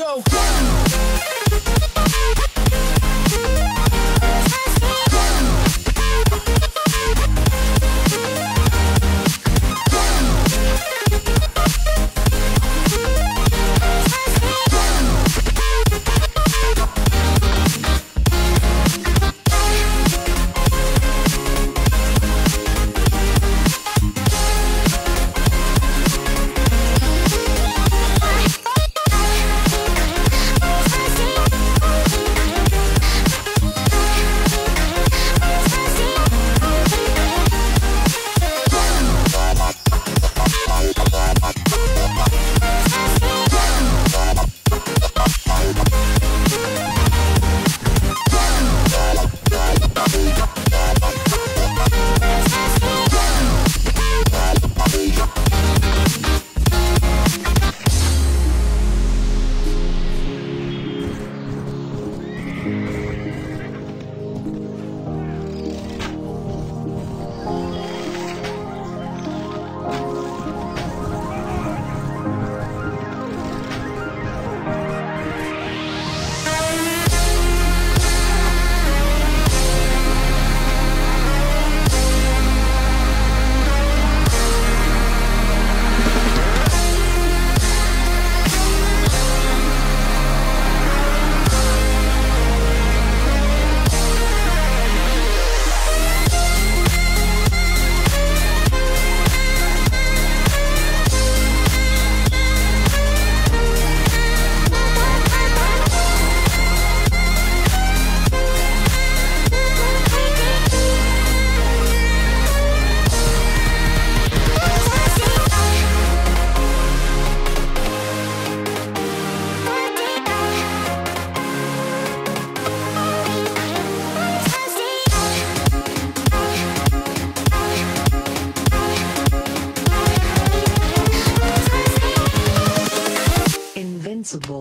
go. Responsible